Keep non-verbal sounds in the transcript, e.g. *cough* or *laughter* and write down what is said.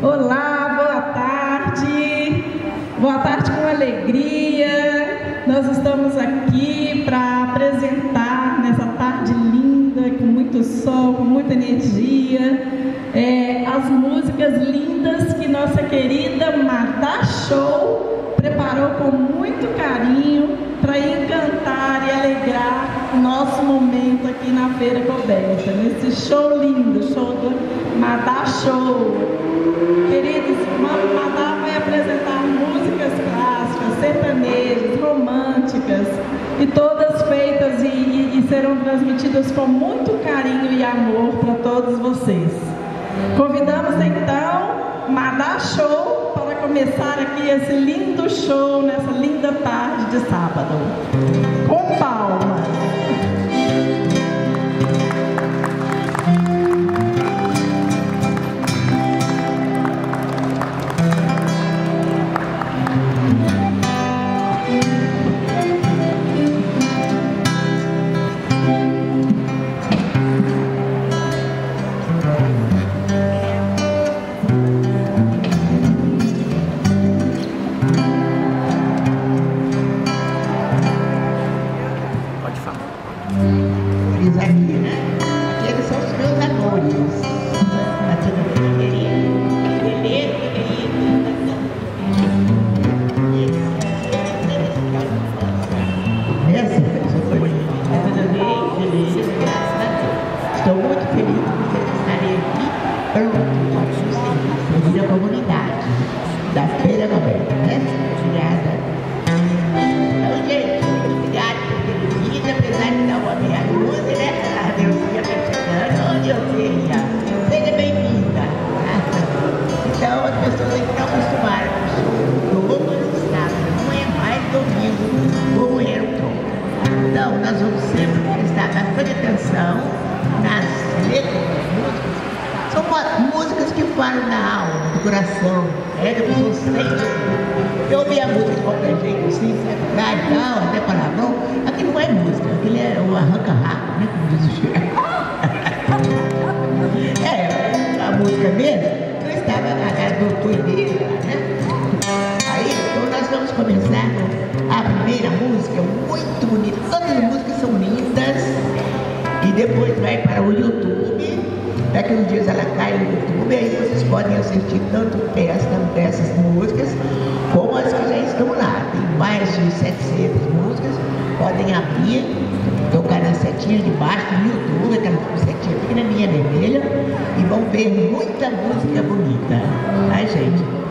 Olá, boa tarde. Boa tarde com alegria. Nós estamos aqui para apresentar nessa tarde linda, com muito sol, com muita energia, é, as músicas lindas que nossa querida Marta Show preparou com muito carinho para ir momento aqui na Feira Coberta, nesse show lindo, show do Madá Show. Queridos, Mano Madá vai apresentar músicas clássicas, sertanejas, românticas, e todas feitas e, e, e serão transmitidas com muito carinho e amor para todos vocês. Convidamos então Madá Show para começar aqui esse lindo show nessa linda tarde de sábado. Com palmas. Estou muito feliz de vocês estarem aqui amando todos vocês, devido à comunidade da Feira Roberta. Né? Obrigada. Então, gente, obrigada por ter vindo, apesar de dar uma meia luz, né? Ah, A Deusinha onde eu Deusinha, seja bem-vinda. Então, as pessoas têm que estar acostumadas com o show. Eu vou não é mais domingo, como era o tom. Então, nós vamos sempre prestar bastante atenção nas letras das músicas são músicas que falam da alma, do coração. É que a pessoa sente. Eu ouvi a música de qualquer jeito, assim, né? sabe? Tal, até palavrão. Aquilo não é música, aquilo é o arranca-rabo, né? Como diz o chefe. *laughs* é, a música mesmo. Eu estava na casa do Tuirinho, né? Aí, então nós vamos começar a primeira música, muito bonita. Todo mundo depois vai para o YouTube. É Daqui uns dias ela cai no YouTube, aí vocês podem assistir tanto peças, peças músicas, como as que já estão lá. Tem mais de 700 músicas, podem abrir, tocar na setinha de baixo do YouTube, aquela setinha minha vermelha, e vão ver muita música bonita, tá, gente?